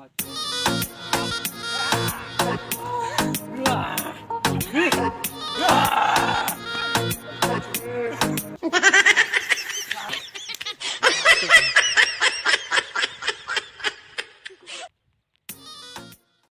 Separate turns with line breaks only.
watching.